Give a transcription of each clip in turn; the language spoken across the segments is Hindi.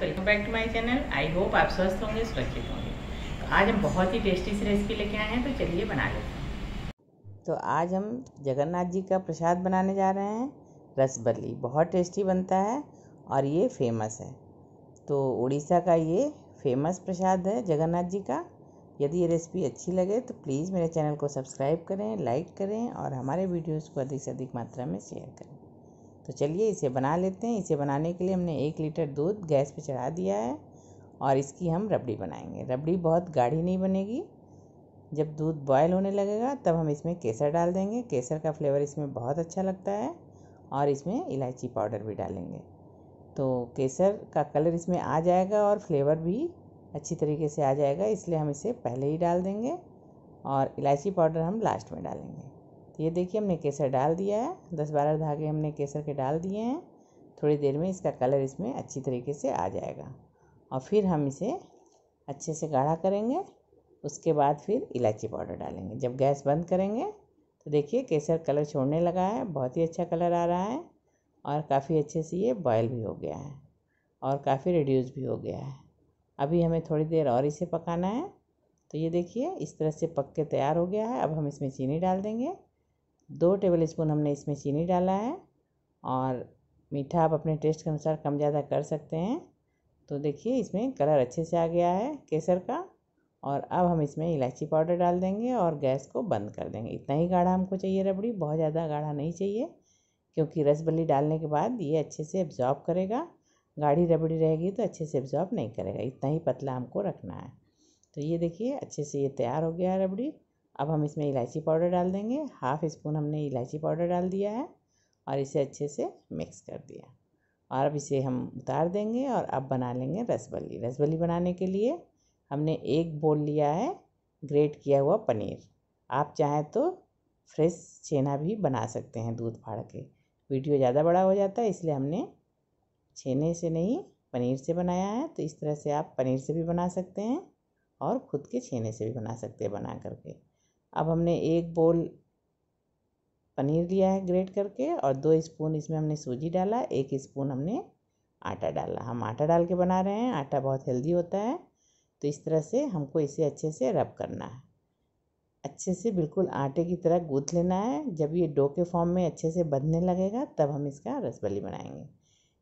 Welcome back to my channel I hope आप स्वस्थ होंगे, सुरक्षित होंगे। तो आज हम बहुत ही टेस्टी सी रेसिपी लेके आए हैं तो चलिए बना लेते हैं। तो आज हम जगन्नाथ जी का प्रसाद बनाने जा रहे हैं रसबली बहुत टेस्टी बनता है और ये फ़ेमस है। तो उड़ीसा का ये फ़ेमस प्रसाद है जगन्नाथ जी का। यदि ये रेसिपी अच्छी लगे तो प्लीज़ मेरे चैनल को सब्सक्राइब करें लाइक करें और हमारे वीडियोज़ को अधिक से अधिक मात्रा में शेयर करें। तो चलिए इसे बना लेते हैं। इसे बनाने के लिए हमने एक लीटर दूध गैस पे चढ़ा दिया है और इसकी हम रबड़ी बनाएँगे। रबड़ी बहुत गाढ़ी नहीं बनेगी। जब दूध बॉयल होने लगेगा, तब हम इसमें केसर डाल देंगे। केसर का फ्लेवर इसमें बहुत अच्छा लगता है और इसमें इलायची पाउडर भी डालेंगे। तो केसर का कलर इसमें आ जाएगा और फ्लेवर भी अच्छी तरीके से आ जाएगा, इसलिए हम इसे पहले ही डाल देंगे और इलायची पाउडर हम लास्ट में डालेंगे। तो ये देखिए हमने केसर डाल दिया है। दस बारह धागे हमने केसर के डाल दिए हैं। थोड़ी देर में इसका कलर इसमें अच्छी तरीके से आ जाएगा। और फिर हम इसे अच्छे से गाढ़ा करेंगे। उसके बाद फिर इलायची पाउडर डालेंगे। जब गैस बंद करेंगे तो देखिए केसर कलर छोड़ने लगा है। बहुत ही अच्छा कलर आ रहा है और काफ़ी अच्छे से ये बॉयल भी हो गया है और काफ़ी रिड्यूस भी हो गया है। अभी हमें थोड़ी देर और इसे पकाना है। तो ये देखिए इस तरह से पक के तैयार हो गया है। अब हम इसमें चीनी डाल देंगे। दो टेबल स्पून हमने इसमें चीनी डाला है और मीठा आप अपने टेस्ट के अनुसार कम ज़्यादा कर सकते हैं। तो देखिए, इसमें कलर अच्छे से आ गया है केसर का और अब हम इसमें इलायची पाउडर डाल देंगे और गैस को बंद कर देंगे। इतना ही गाढ़ा हमको चाहिए रबड़ी, बहुत ज़्यादा गाढ़ा नहीं चाहिए क्योंकि रसबल्ली डालने के बाद ये अच्छे से एब्जॉर्ब करेगा। गाढ़ी रबड़ी रहेगी तो अच्छे से एब्जॉर्ब नहीं करेगा, इतना ही पतला हमको रखना है। तो ये देखिए, अच्छे से ये तैयार हो गया है रबड़ी। अब हम इसमें इलायची पाउडर डाल देंगे। हाफ़ स्पून हमने इलायची पाउडर डाल दिया है और इसे अच्छे से मिक्स कर दिया। और अब इसे हम उतार देंगे और अब बना लेंगे रसबल्ली। रसबल्ली बनाने के लिए हमने एक बोल लिया है, ग्रेट किया हुआ पनीर। आप चाहें तो फ्रेश छेना भी बना सकते हैं दूध फाड़ के। वीडियो ज़्यादा बड़ा हो जाता है, इसलिए हमने छेने से नहीं, पनीर से बनाया है। तो इस तरह से आप पनीर से भी बना सकते हैं और ख़ुद के छेने से भी बना सकते हैं बना करके। अब हमने एक बोल पनीर लिया है ग्रेट करके और दो स्पून इसमें हमने सूजी डाला, एक स्पून हमने आटा डाला। हम आटा डाल के बना रहे हैं, आटा बहुत हेल्दी होता है। तो इस तरह से हमको इसे अच्छे से रब करना है। अच्छे से बिल्कुल आटे की तरह गूँथ लेना है। जब ये डो के फॉर्म में अच्छे से बंधने लगेगा, तब हम इसका रसबली बनाएँगे।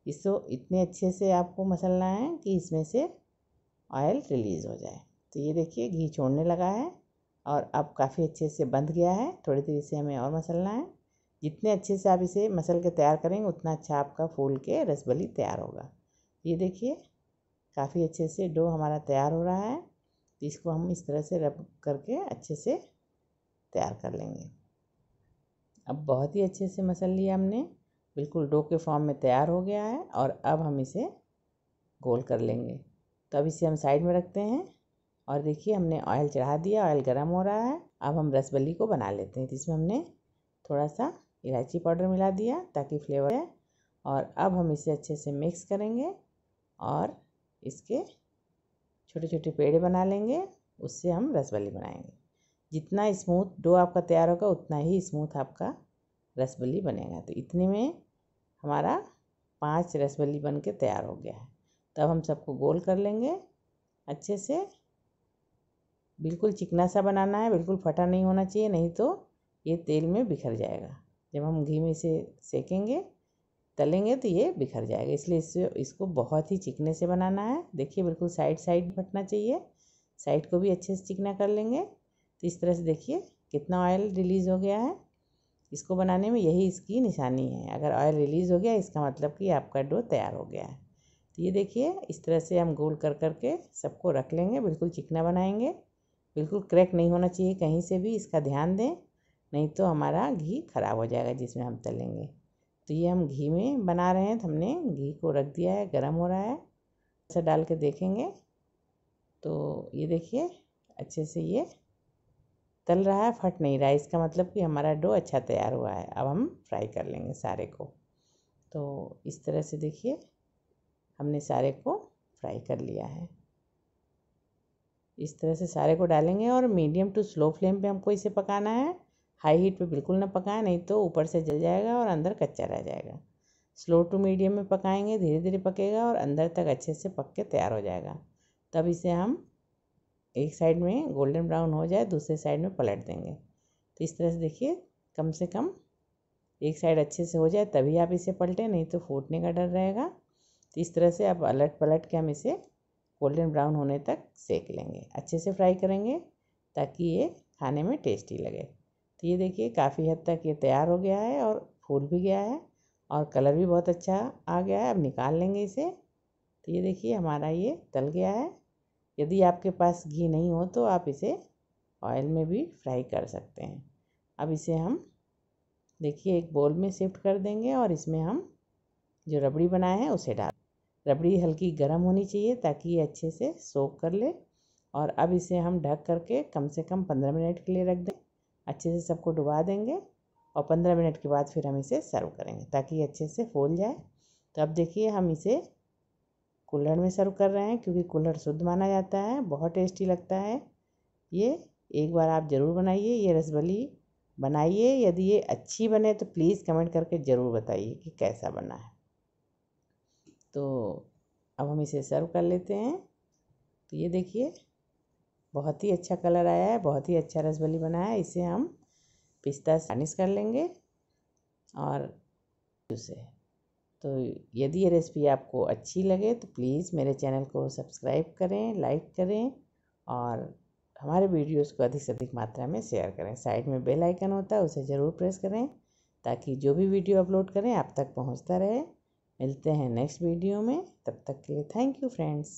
इसको इतने अच्छे से आपको मसलना है कि इसमें से ऑयल रिलीज़ हो जाए। तो ये देखिए, घी छोड़ने लगा है। और अब काफ़ी अच्छे से बंध गया है। थोड़ी देर इसे हमें और मसलना है। जितने अच्छे से आप इसे मसल के तैयार करेंगे, उतना अच्छा आपका फूल के रसबली तैयार होगा। ये देखिए, काफ़ी अच्छे से डो हमारा तैयार हो रहा है। तो इसको हम इस तरह से रब करके अच्छे से तैयार कर लेंगे। अब बहुत ही अच्छे से मसल लिया हमने। बिल्कुल डो के फॉर्म में तैयार हो गया है और अब हम इसे गोल कर लेंगे। तो अब इसे हम साइड में रखते हैं। और देखिए, हमने ऑयल चढ़ा दिया ऑयल गर्म हो रहा है। अब हम रसबल्ली को बना लेते हैं, जिसमें हमने थोड़ा सा इलायची पाउडर मिला दिया ताकि फ्लेवर है और अब हम इसे अच्छे से मिक्स करेंगे और इसके छोटे छोटे पेड़े बना लेंगे, उससे हम रसबल्ली बनाएँगे। जितना स्मूथ डो आपका तैयार होगा, उतना ही स्मूथ आपका रसबल्ली बनेगा। तो इतने में हमारा पाँच रसबल्ली बन के तैयार हो गया है। तब हम सबको गोल कर लेंगे, अच्छे से बिल्कुल चिकना सा बनाना है, बिल्कुल फटा नहीं होना चाहिए, नहीं तो ये तेल में बिखर जाएगा। जब हम घी में इसे सेकेंगे, तलेंगे तो ये बिखर जाएगा। इसलिए इसे, इसको बहुत ही चिकने से बनाना है। देखिए बिल्कुल साइड साइड फटना चाहिए। साइड को भी अच्छे से चिकना कर लेंगे। तो इस तरह से देखिए कितना ऑयल रिलीज़ हो गया है। इसको बनाने में यही इसकी निशानी है। अगर ऑयल रिलीज़ हो गया, इसका मतलब कि आपका डो तैयार हो गया है। तो ये देखिए, इस तरह से हम गोल कर कर के सबको रख लेंगे। बिल्कुल चिकना बनाएँगे। बिल्कुल क्रैक नहीं होना चाहिए, कहीं से भी इसका ध्यान दें, नहीं तो हमारा घी ख़राब हो जाएगा जिसमें हम तलेंगे। तो ये हम घी में बना रहे हैं तो हमने घी को रख दिया है, गर्म हो रहा है ऐसा डाल के देखेंगे। तो ये देखिए, अच्छे से ये तल रहा है, फट नहीं रहा है। इसका मतलब कि हमारा डो अच्छा तैयार हुआ है। अब हम फ्राई कर लेंगे सारे को। तो इस तरह से देखिए, हमने सारे को फ्राई कर लिया है। इस तरह से सारे को डालेंगे और मीडियम टू स्लो फ्लेम पे हमको इसे पकाना है। हाई हीट पे बिल्कुल ना पकाएँ, नहीं तो ऊपर से जल जाएगा और अंदर कच्चा रह जाएगा। स्लो टू मीडियम में पकाएँगे धीरे धीरे पकेगा और अंदर तक अच्छे से पक के तैयार हो जाएगा। तब इसे हम एक साइड में गोल्डन ब्राउन हो जाए, दूसरे साइड में पलट देंगे। तो इस तरह से देखिए, कम से कम एक साइड अच्छे से हो जाए, तभी आप इसे पलटें, नहीं तो फूटने का डर रहेगा। तो इस तरह से आप अलट पलट के हम इसे गोल्डन ब्राउन होने तक सेक लेंगे। अच्छे से फ्राई करेंगे ताकि ये खाने में टेस्टी लगे। तो ये देखिए, काफ़ी हद तक ये तैयार हो गया है और फूल भी गया है और कलर भी बहुत अच्छा आ गया है। अब निकाल लेंगे इसे। तो ये देखिए, हमारा ये तल गया है। यदि आपके पास घी नहीं हो तो आप इसे ऑयल में भी फ्राई कर सकते हैं। अब इसे हम, देखिए, एक बोल में शिफ्ट कर देंगे और इसमें हम जो रबड़ी बनाए हैं उसे डाल रबड़ी हल्की गर्म होनी चाहिए ताकि ये अच्छे से सोख कर ले। और अब इसे हम ढक करके कम से कम पंद्रह मिनट के लिए रख दें। अच्छे से सबको डुबा देंगे और पंद्रह मिनट के बाद फिर हम इसे सर्व करेंगे ताकि ये अच्छे से फूल जाए। तो अब देखिए हम इसे कुल्हड़ में सर्व कर रहे हैं क्योंकि कुल्हड़ शुद्ध माना जाता है, बहुत टेस्टी लगता है। ये एक बार आप ज़रूर बनाइए, ये रसबली बनाइए। यदि ये अच्छी बने तो प्लीज़ कमेंट करके ज़रूर बताइए कि कैसा बना है। तो अब हम इसे सर्व कर लेते हैं। तो ये देखिए, बहुत ही अच्छा कलर आया है, बहुत ही अच्छा रसबली बना है। इसे हम पिस्ता सानिस कर लेंगे और उसे तो यदि ये रेसिपी आपको अच्छी लगे तो प्लीज़ मेरे चैनल को सब्सक्राइब करें लाइक करें और हमारे वीडियोस को अधिक से अधिक मात्रा में शेयर करें। साइड में बेल आइकन होता है, उसे ज़रूर प्रेस करें ताकि जो भी वीडियो अपलोड करें आप तक पहुँचता रहे। मिलते हैं नेक्स्ट वीडियो में तब तक के लिए थैंक यू फ्रेंड्स